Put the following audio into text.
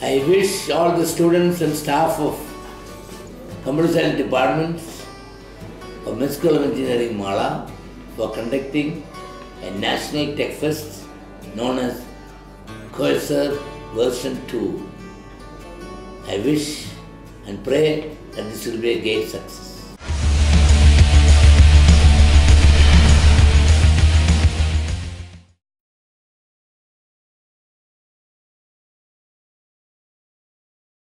I wish all the students and staff of computer science departments of MET Engineering Mala for conducting a national tech fest known as Quazer version 2. I wish and pray that this will be a great success.